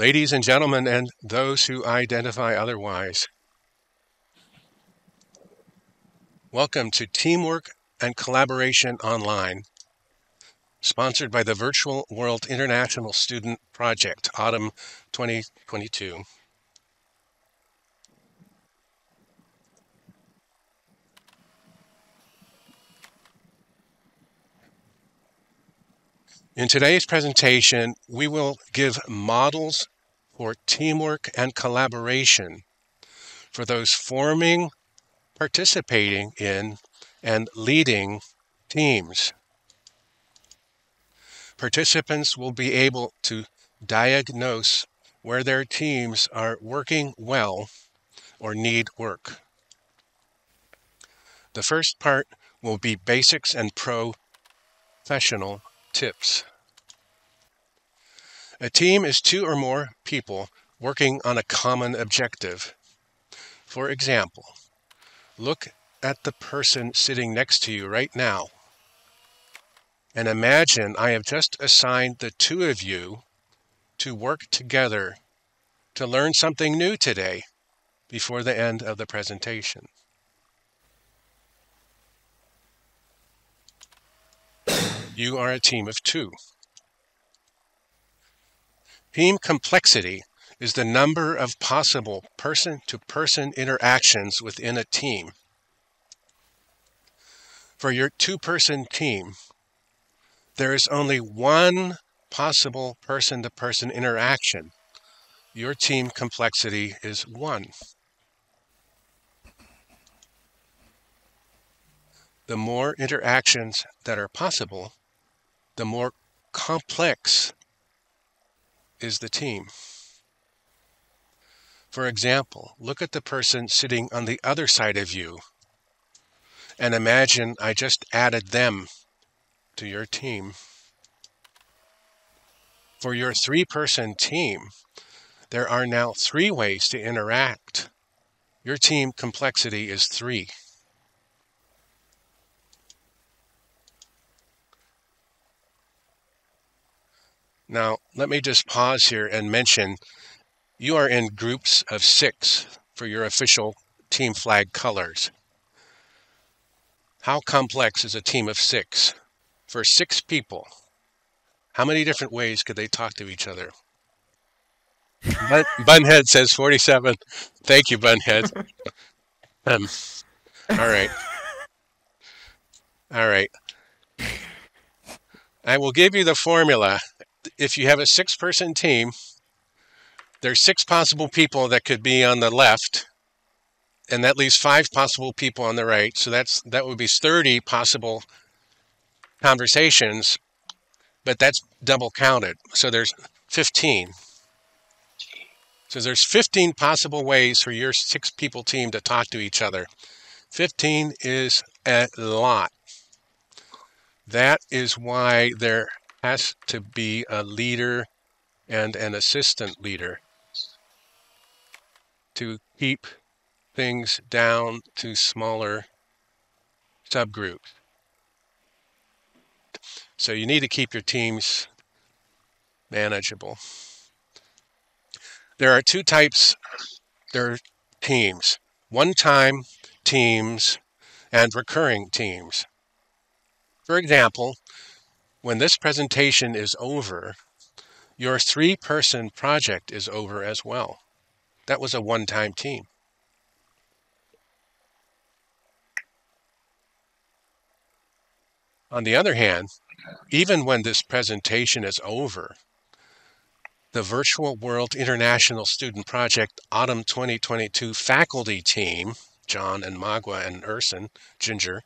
Ladies and gentlemen, and those who identify otherwise, welcome to Teamwork and Collaboration Online, sponsored by the Virtual World International Student Project, Autumn 2022. In today's presentation, we will give models for teamwork and collaboration for those forming, participating in, and leading teams. Participants will be able to diagnose where their teams are working well or need work. The first part will be basics and professional Tips A team is two or more people working on a common objective. For example, look at the person sitting next to you right now and imagine I have just assigned the two of you to work together to learn something new today before the end of the presentation. You are a team of two. Team complexity is the number of possible person to person interactions within a team. For your two person team, there is only one possible person to person interaction. Your team complexity is one. The more interactions that are possible, the more complex is the team. For example, look at the person sitting on the other side of you and imagine I just added them to your team. For your three person team, there are now three ways to interact. Your team complexity is three. Now, let me just pause here and mention you are in groups of six for your official team flag colors. How complex is a team of six? For six people, how many different ways could they talk to each other? Bun- Bunhead says 47. Thank you, Bunhead. Um, all right. All right. I will give you the formula if you have a six person team, there's six possible people that could be on the left, and that leaves five possible people on the right. So that's that would be 30 possible conversations, but that's double counted. So there's 15. So there's 15 possible ways for your six people team to talk to each other. 15 is a lot. That is why there has to be a leader and an assistant leader to keep things down to smaller subgroups. So you need to keep your teams manageable. There are two types there are teams one time teams and recurring teams. For example, when this presentation is over, your three person project is over as well. That was a one time team. On the other hand, even when this presentation is over, the Virtual World International Student Project Autumn 2022 faculty team, John and Magua and Urson, Ginger,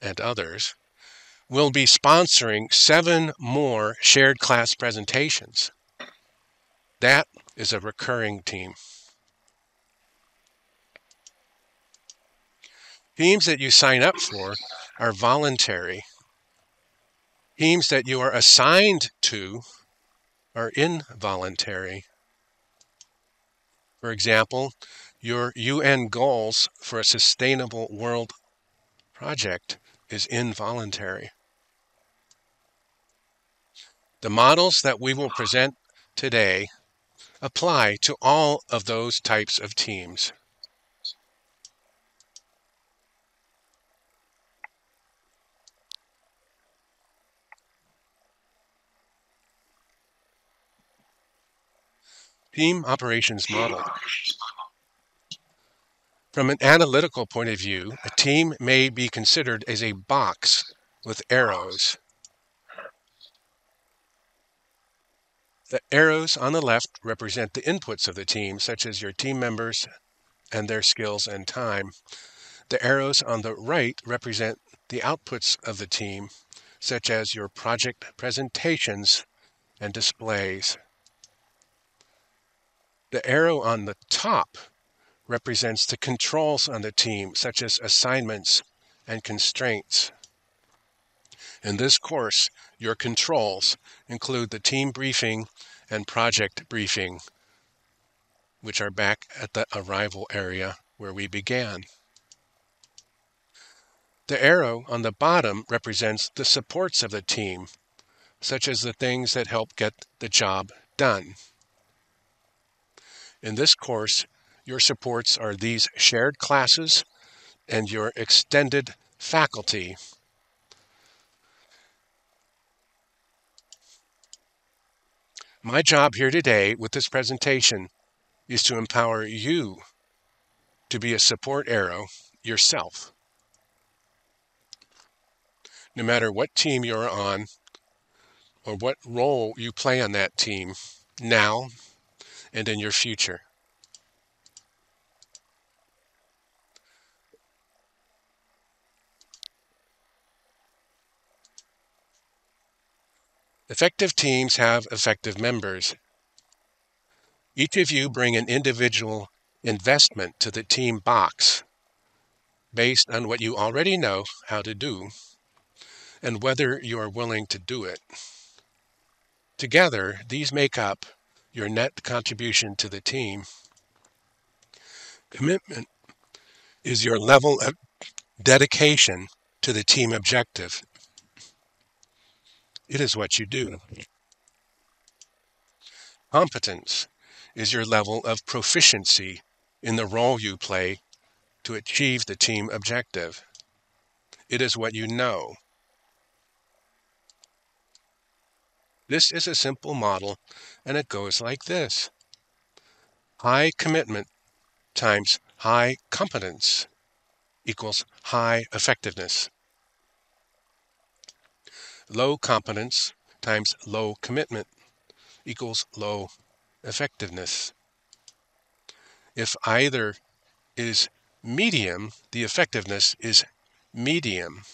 and others, will be sponsoring seven more shared class presentations. That is a recurring team. Teams that you sign up for are voluntary. Teams that you are assigned to are involuntary. For example, your UN goals for a sustainable world project is involuntary. The models that we will present today apply to all of those types of teams. Team Operations Model. From an analytical point of view, a team may be considered as a box with arrows. The arrows on the left represent the inputs of the team, such as your team members and their skills and time. The arrows on the right represent the outputs of the team, such as your project presentations and displays. The arrow on the top represents the controls on the team, such as assignments and constraints. In this course, your controls include the team briefing and project briefing, which are back at the arrival area where we began. The arrow on the bottom represents the supports of the team, such as the things that help get the job done. In this course, your supports are these shared classes and your extended faculty. My job here today with this presentation is to empower you to be a support arrow yourself. No matter what team you're on or what role you play on that team, now and in your future. Effective teams have effective members. Each of you bring an individual investment to the team box based on what you already know how to do and whether you are willing to do it. Together, these make up your net contribution to the team. Commitment is your level of dedication to the team objective. It is what you do. Competence is your level of proficiency in the role you play to achieve the team objective. It is what you know. This is a simple model, and it goes like this. High commitment times high competence equals high effectiveness. Low competence times low commitment equals low effectiveness. If either is medium, the effectiveness is medium.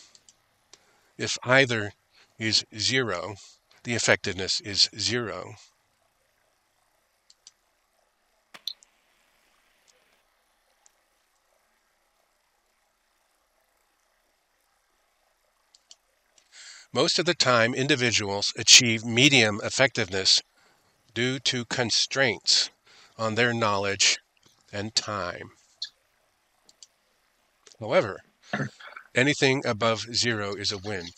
If either is zero, the effectiveness is zero. Most of the time, individuals achieve medium effectiveness due to constraints on their knowledge and time. However, anything above zero is a win.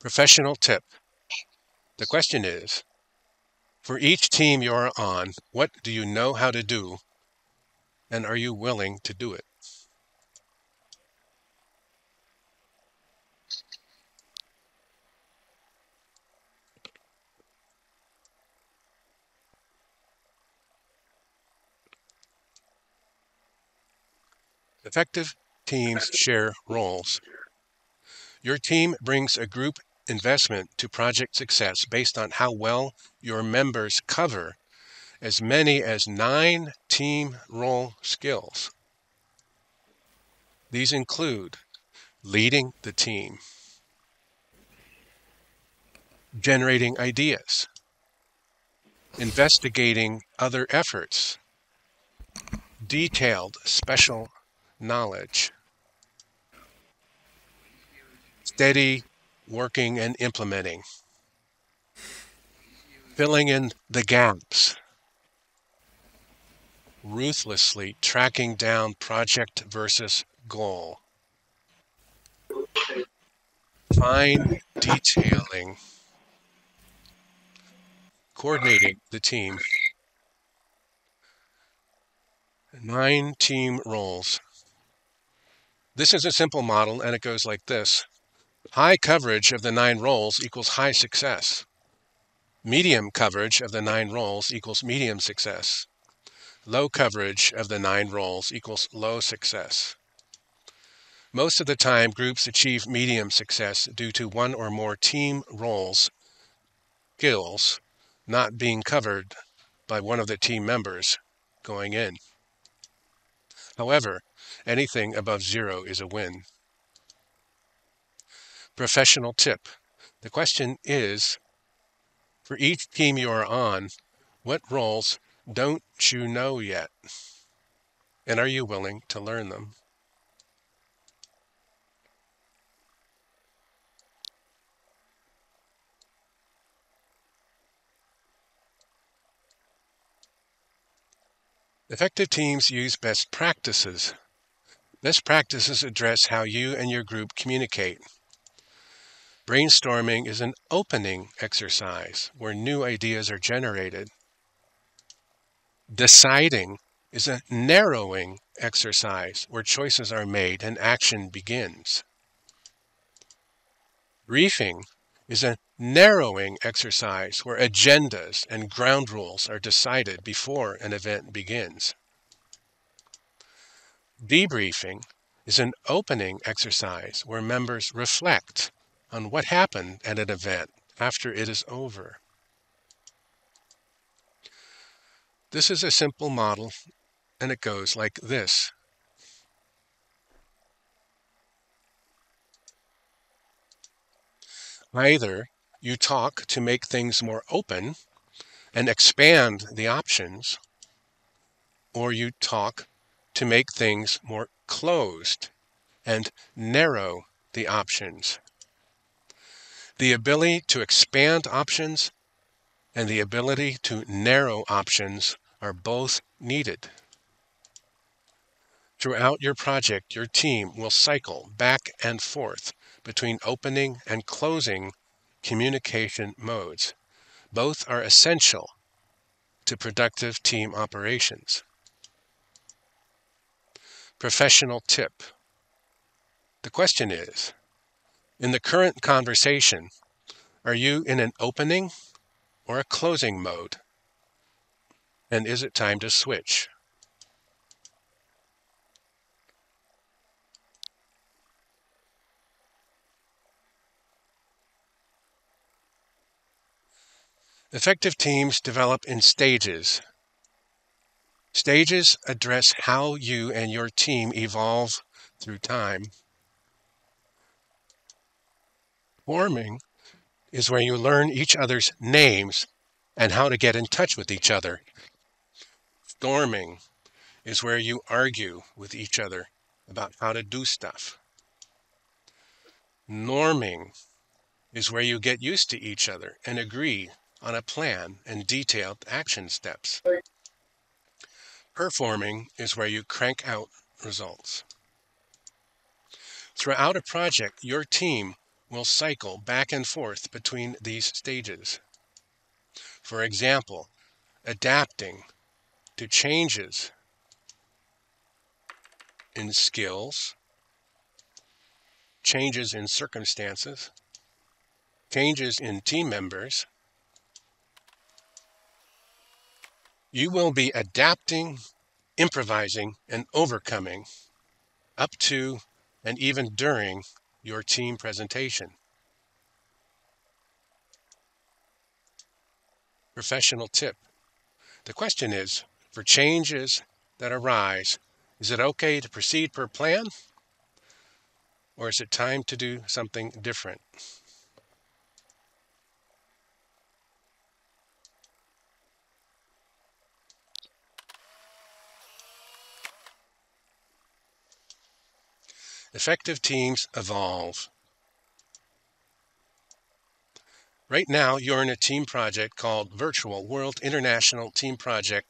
Professional tip. The question is, for each team you're on, what do you know how to do and are you willing to do it? Effective teams share roles. Your team brings a group investment to project success based on how well your members cover as many as nine team role skills. These include leading the team, generating ideas, investigating other efforts, detailed special knowledge, steady working and implementing, filling in the gaps, ruthlessly tracking down project versus goal, fine detailing, coordinating the team. Nine team roles. This is a simple model and it goes like this. High coverage of the nine roles equals high success. Medium coverage of the nine roles equals medium success. Low coverage of the nine roles equals low success. Most of the time, groups achieve medium success due to one or more team roles skills not being covered by one of the team members going in. However, anything above zero is a win. Professional tip. The question is, for each team you are on, what roles don't you know yet? And are you willing to learn them? Effective teams use best practices. Best practices address how you and your group communicate. Brainstorming is an opening exercise where new ideas are generated. Deciding is a narrowing exercise where choices are made and action begins. Briefing is a narrowing exercise where agendas and ground rules are decided before an event begins. Debriefing is an opening exercise where members reflect on what happened at an event after it is over. This is a simple model and it goes like this. Either you talk to make things more open and expand the options, or you talk to make things more closed and narrow the options. The ability to expand options and the ability to narrow options are both needed. Throughout your project, your team will cycle back and forth between opening and closing communication modes. Both are essential to productive team operations. Professional tip. The question is in the current conversation, are you in an opening or a closing mode? And is it time to switch? Effective teams develop in stages. Stages address how you and your team evolve through time. Forming is where you learn each other's names and how to get in touch with each other. Storming is where you argue with each other about how to do stuff. Norming is where you get used to each other and agree on a plan and detailed action steps. Performing is where you crank out results. Throughout a project, your team will cycle back and forth between these stages. For example, adapting to changes in skills, changes in circumstances, changes in team members. You will be adapting, improvising, and overcoming up to and even during your team presentation. Professional tip. The question is, for changes that arise, is it okay to proceed per plan? Or is it time to do something different? Effective teams evolve. Right now, you're in a team project called Virtual World International Team Project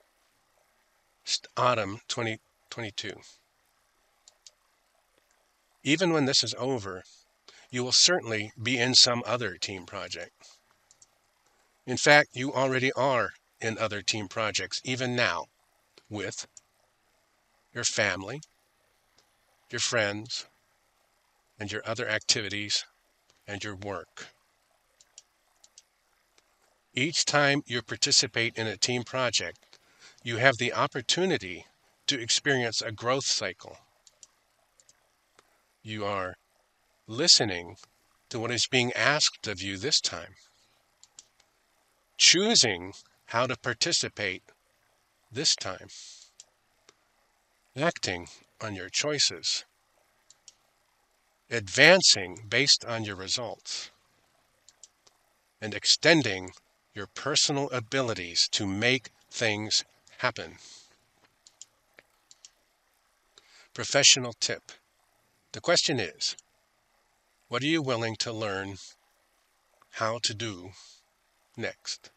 Autumn 2022. Even when this is over, you will certainly be in some other team project. In fact, you already are in other team projects, even now, with your family, your friends, and your other activities and your work. Each time you participate in a team project, you have the opportunity to experience a growth cycle. You are listening to what is being asked of you this time, choosing how to participate this time, acting on your choices, advancing based on your results, and extending your personal abilities to make things happen. Professional tip. The question is, what are you willing to learn how to do next?